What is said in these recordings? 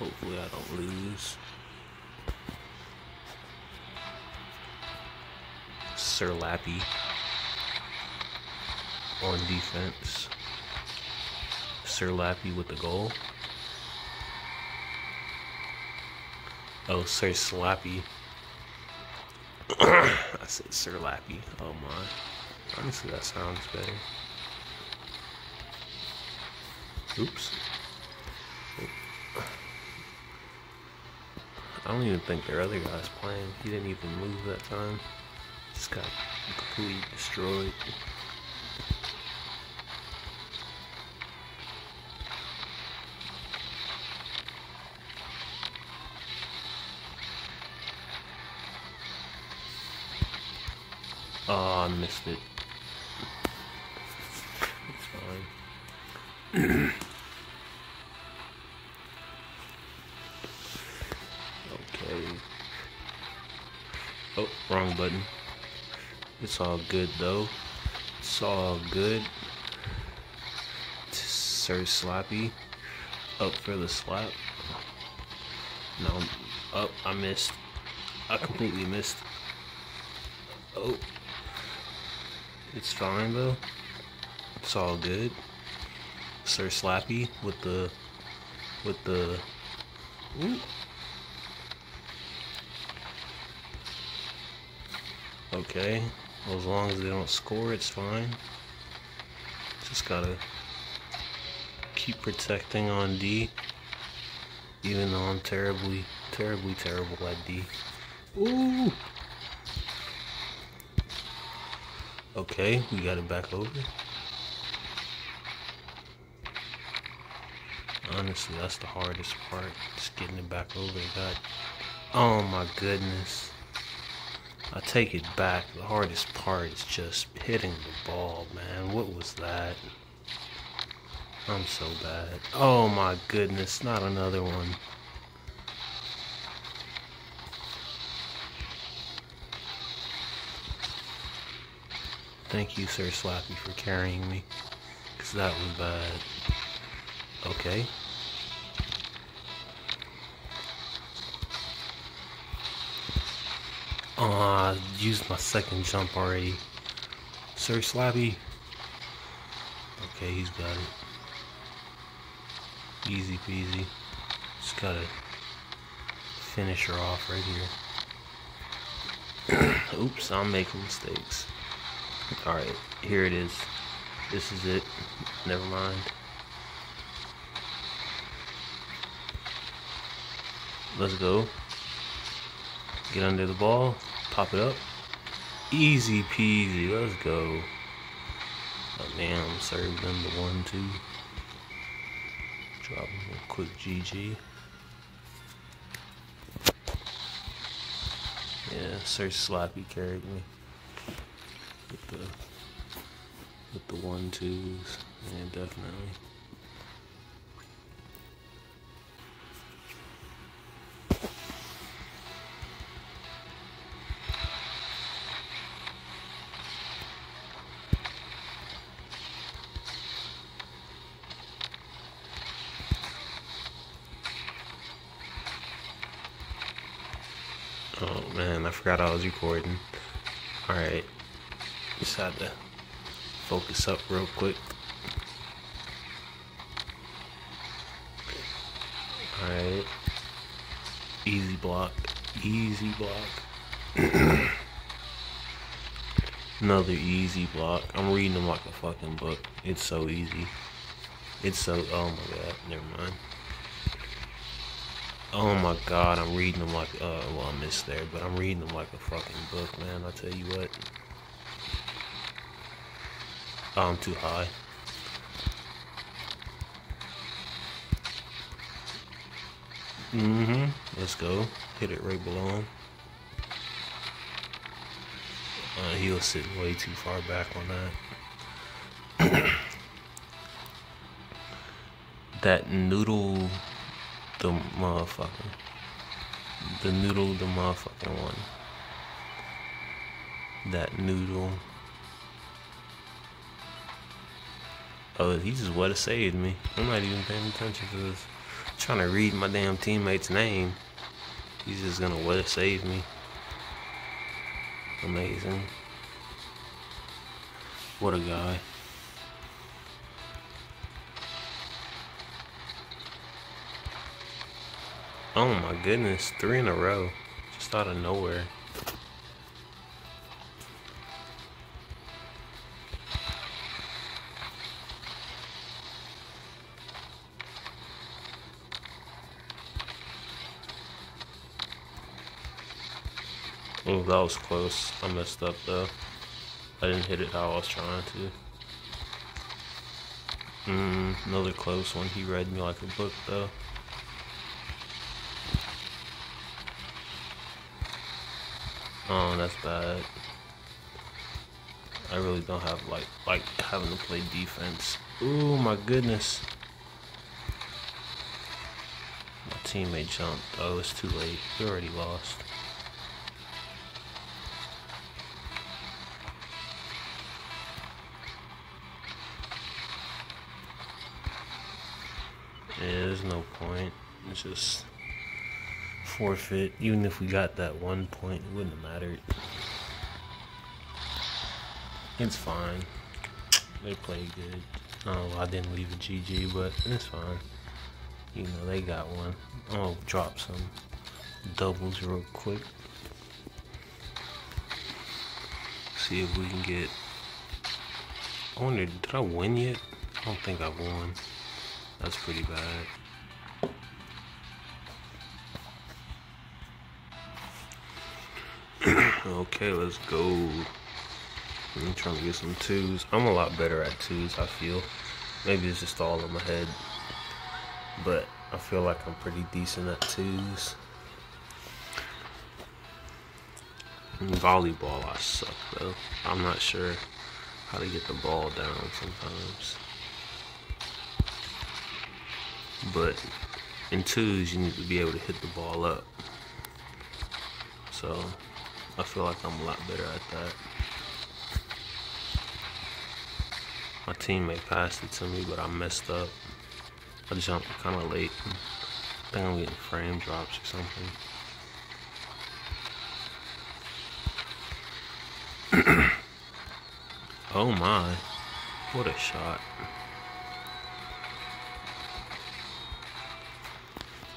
Hopefully I don't lose. Sir Lappy on defense. Sir Lappy with the goal. Oh, Sir Slappy. I said Sir Lappy. Oh my. Honestly, that sounds better. Oops. I don't even think their other guy's playing. He didn't even move that time. Just got completely destroyed. Oh, I missed it. All good though. It's all good. Sir Slappy. Up for the slap. No, up. I missed. I completely missed. Oh. It's fine though. It's all good. Sir Slappy with the with the ooh. Okay. Well, as long as they don't score, it's fine. Just gotta keep protecting on D. Even though I'm terribly, terribly terrible at D. Ooh! Okay, we got it back over. Honestly, that's the hardest part. Just getting it back over. God. Oh my goodness. I take it back. The hardest part is just hitting the ball, man. What was that? I'm so bad. Oh my goodness, not another one. Thank you, Sir Slappy, for carrying me. Because that was bad. Okay. Oh, I used my second jump already. Sir Slappy. Okay, he's got it. Easy peasy. Just gotta finish her off right here. Oops, I'm making mistakes. Alright, here it is. This is it. Never mind. Let's go. Get under the ball. Pop it up. Easy peasy. Let's go. Oh, damn, served them the one, two. Drop him a quick GG. Yeah, Sir Sloppy carried me with the with the one twos. Yeah, definitely. Forgot I was recording. Alright. Had to focus up real quick. Alright. Easy block. Easy block. Another easy block. I'm reading them like a fucking book. It's so easy. It's so. Oh my god. Never mind. Oh my god, I'm reading them like, uh, well, I missed there, but I'm reading them like a fucking book, man. I tell you what. Oh, I'm too high. Mm-hmm. Let's go. Hit it right below him. Uh, he was sitting way too far back on that. that noodle the motherfucker. The noodle, the motherfucking one. That noodle. Oh, he just what saved me. I'm not even paying attention to this. trying to read my damn teammate's name. He's just gonna let it save me. Amazing. What a guy. Oh my goodness, three in a row. Just out of nowhere. Oh, that was close. I messed up though. I didn't hit it how I was trying to. Mm, another close one. He read me like a book though. Oh, that's bad. I really don't have like like having to play defense. Oh my goodness. My teammate jumped. Oh, it's too late. We already lost. Yeah, there's no point. It's just forfeit. Even if we got that one point, it wouldn't have mattered. It's fine. They played good. Oh, I didn't leave a GG, but it's fine. You know, they got one. Gonna drop some doubles real quick. See if we can get. I wonder, did I win yet? I don't think I've won. That's pretty bad. Okay, let's go. I'm trying to get some twos. I'm a lot better at twos, I feel. Maybe it's just all in my head. But I feel like I'm pretty decent at twos. Volleyball, I suck though. I'm not sure how to get the ball down sometimes. But in twos, you need to be able to hit the ball up. So I feel like I'm a lot better at that. My teammate passed it to me, but I messed up. I jumped kind of late. I think I'm getting frame drops or something. oh my, what a shot.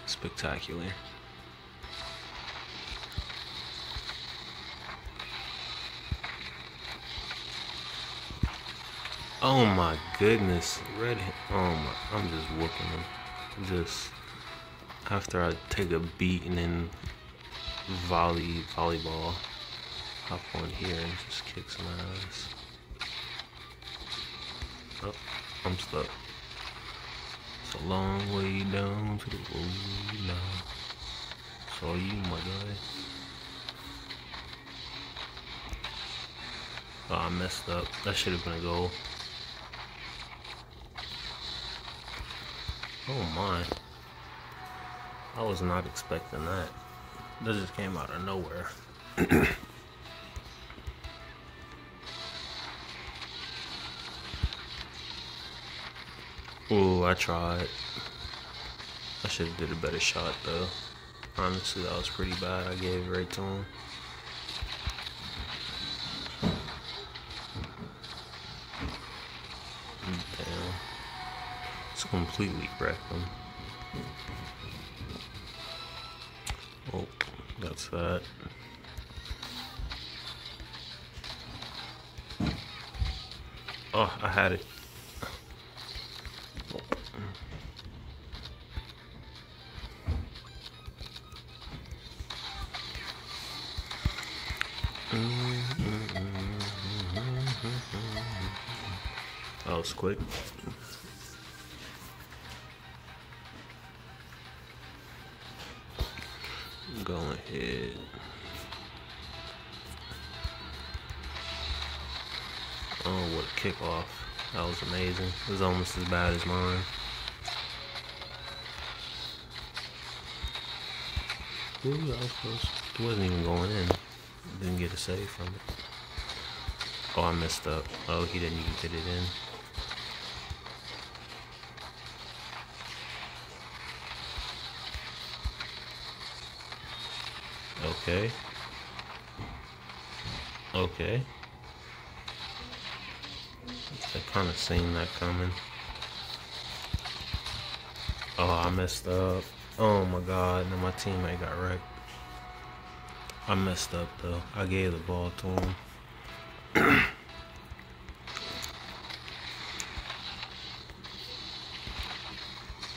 Spectacular. Oh my goodness, red. Oh my, I'm just whooping him. Just after I take a beat and then volley volleyball, hop on here and just kick some ass. Oh, I'm stuck. It's a long way down to the road now. So you, my guy. Oh, I messed up. That should have been a goal. Oh my. I was not expecting that. This just came out of nowhere. Ooh, I tried. I should have did a better shot though. Honestly, that was pretty bad. I gave it right to him. Damn. It's completely wrecked them. Oh, that's that. Oh, I had it. That was quick. Kickoff. That was amazing. It was almost as bad as mine. Ooh, that was close. It wasn't even going in. Didn't get a save from it. Oh, I messed up. Oh, he didn't even get it in. Okay. Okay. Kind of seen that coming. Oh, I messed up. Oh my god, then my teammate got wrecked. I messed up though. I gave the ball to him.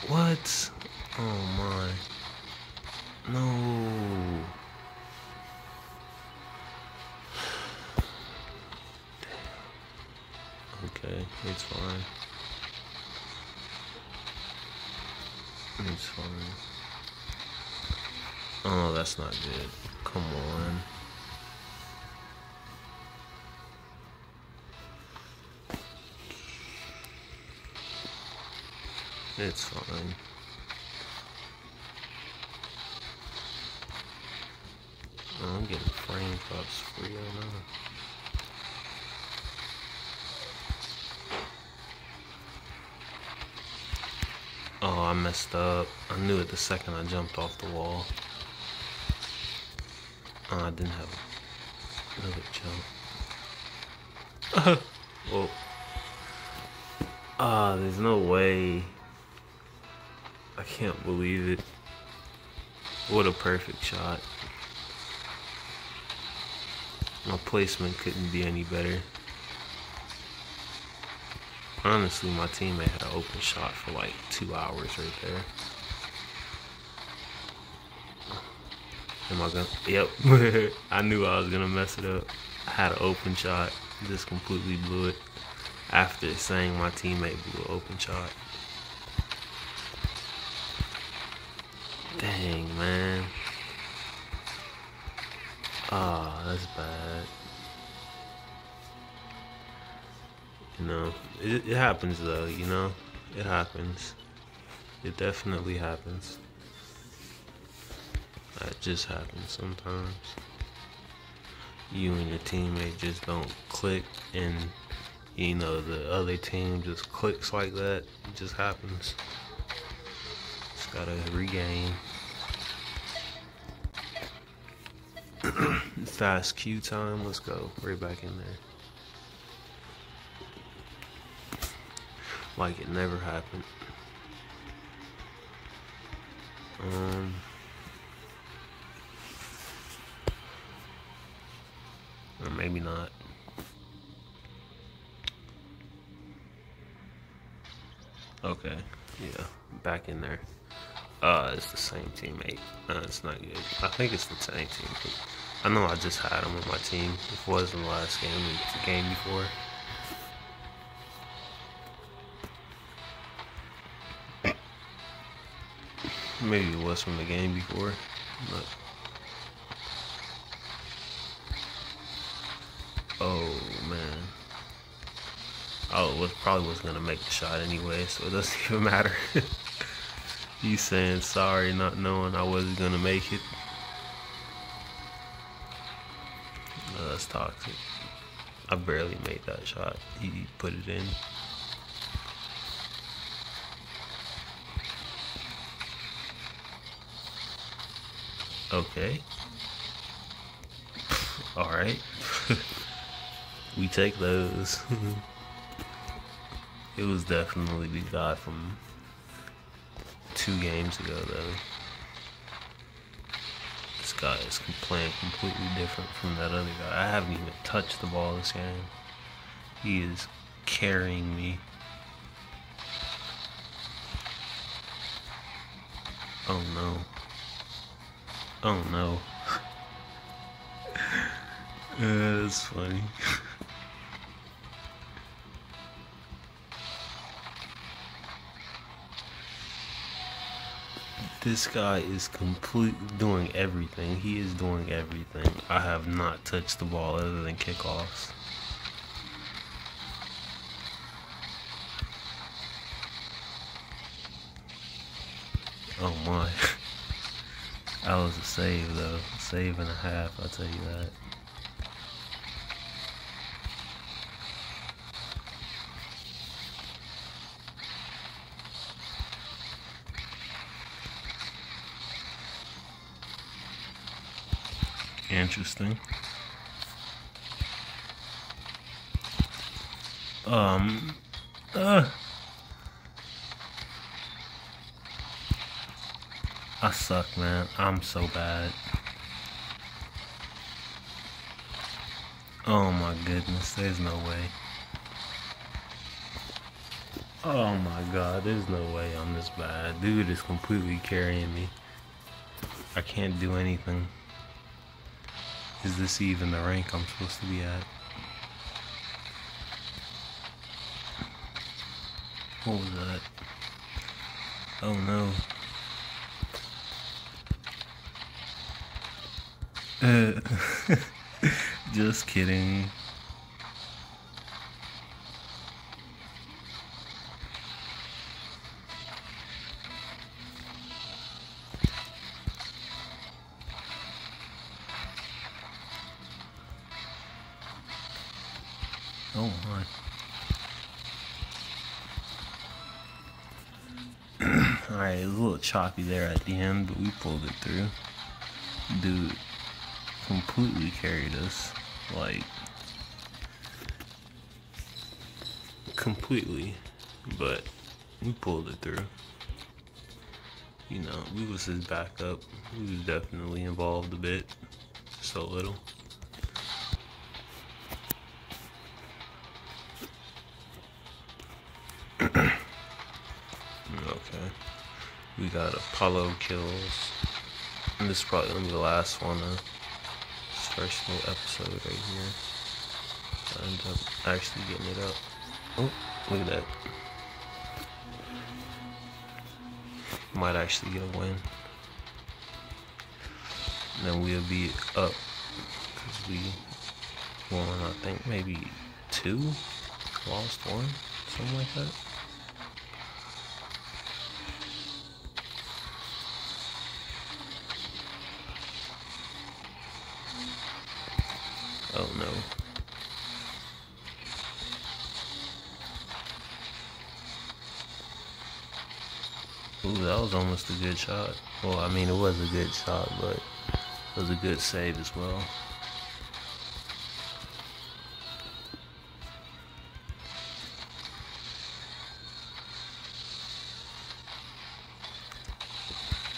what? Oh my. No. That's not good. Come on. It's fine. Oh, I'm getting frame cups free right now. Oh, I messed up. I knew it the second I jumped off the wall. Oh, I didn't have another jump. oh. Ah, there's no way. I can't believe it. What a perfect shot. My placement couldn't be any better. Honestly, my teammate had an open shot for like two hours right there. Am I gonna? Yep. I knew I was gonna mess it up. I had an open shot, just completely blew it. After saying my teammate blew an open shot. Dang, man. Ah, oh, that's bad. You know, it, it happens though, you know? It happens. It definitely happens. That just happens sometimes. You and your teammate just don't click and you know the other team just clicks like that. It just happens. Just gotta regain. Fast Q time, let's go. Right back in there. like it never happened. Um, or maybe not. Okay, yeah, back in there. Uh, it's the same teammate. Uh, it's not good. I think it's the same team. I know I just had him on my team. It wasn't the last game, the game before. Maybe it was from the game before, but oh man, oh it was probably was gonna make the shot anyway, so it doesn't even matter. He's saying sorry, not knowing I wasn't gonna make it. No, that's toxic. I barely made that shot. He put it in. Okay. Alright. we take those. it was definitely the guy from two games ago, though. This guy is playing completely different from that other guy. I haven't even touched the ball this game. He is carrying me. Oh no. Oh no. uh, that's funny. this guy is complete doing everything. He is doing everything. I have not touched the ball other than kickoffs. Oh my. That was a save though. Save and a half, I'll tell you that. Interesting. Um, uh, I suck, man. I'm so bad. Oh my goodness, there's no way. Oh my god, there's no way I'm this bad. Dude is completely carrying me. I can't do anything. Is this even the rank I'm supposed to be at? What was that? Oh no. Uh, just kidding. Choppy there at the end, but we pulled it through. Dude completely carried us. Like, completely. But we pulled it through. You know, we was his backup. We was definitely involved a bit. So little. We got Apollo kills. And this is probably gonna be the last one. Uh, this first little episode right here. I end up actually getting it up. Oh, look at that. Might actually get a win. And then we'll be up. Because we won, I think, maybe two? Lost one? Something like that. Was almost a good shot. Well, I mean, it was a good shot, but it was a good save as well.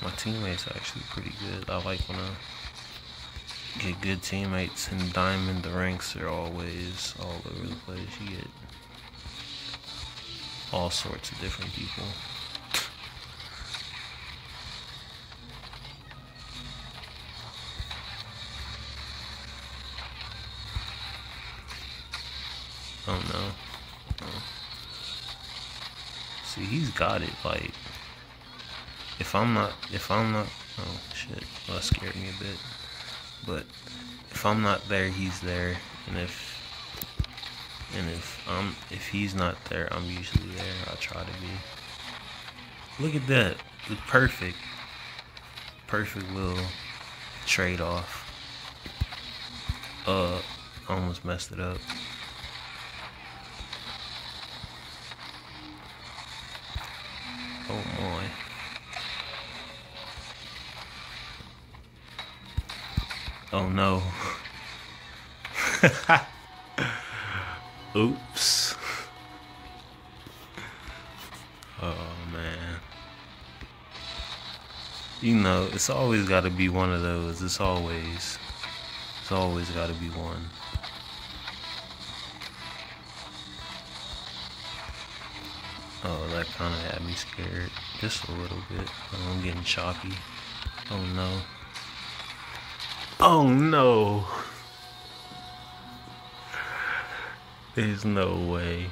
My teammates are actually pretty good. I like when I get good teammates and diamond the ranks are always all over the place you get all sorts of different people got it like if I'm not if I'm not oh shit well, that scared me a bit but if I'm not there, he's there, and if and if I'm if he's not there, I'm usually there. I try to be. Look at that, it's perfect, perfect little trade off. Uh, almost messed it up. Oh my. Oh no. Oops. Oh man. You know, it's always got to be one of those. It's always. It's always got to be one. Oh, that kind of had me scared. Just a little bit. Oh, I'm getting choppy. Oh no. Oh no. There's no way.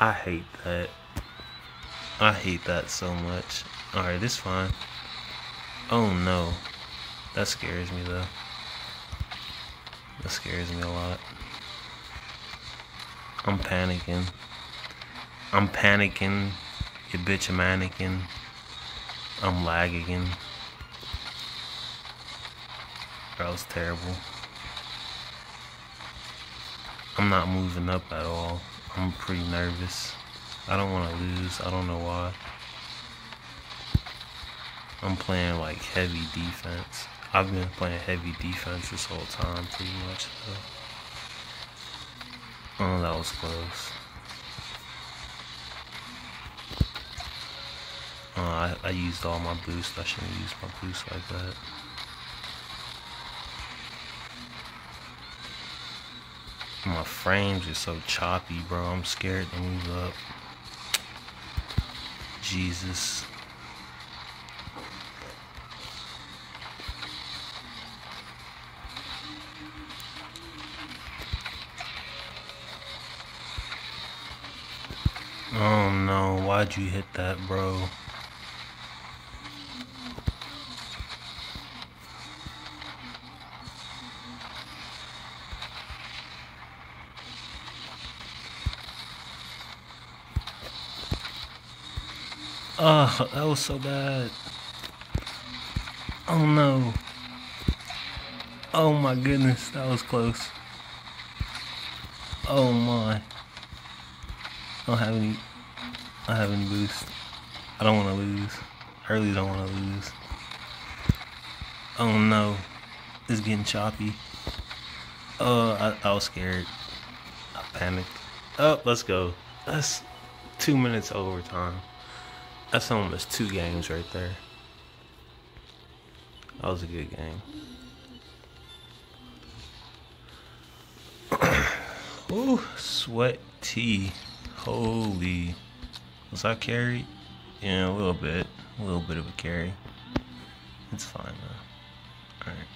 I hate that. I hate that so much. Alright, it's fine. Oh no. That scares me though. That scares me a lot. I'm panicking. I'm panicking. You bitch a mannequin. I'm lagging. That was terrible. I'm not moving up at all. I'm pretty nervous. I don't want to lose. I don't know why. I'm playing like heavy defense. I've been playing heavy defense this whole time, pretty much. So. Oh, that was close. Oh, I, I used all my boost. I shouldn't use my boost like that. My frames are so choppy, bro. I'm scared to move up. Jesus. No, why'd you hit that, bro? Oh, that was so bad. Oh no. Oh my goodness, that was close. Oh my. I don't have any I don't have any boost. I don't wanna lose. I really don't wanna lose. Oh no. It's getting choppy. Oh, I, I was scared. I panicked. Oh, let's go. That's two minutes overtime. That's almost two games right there. That was a good game. Ooh, sweat tea. Holy. Was I carried? Yeah, a little bit. A little bit of a carry. It's fine though. Alright.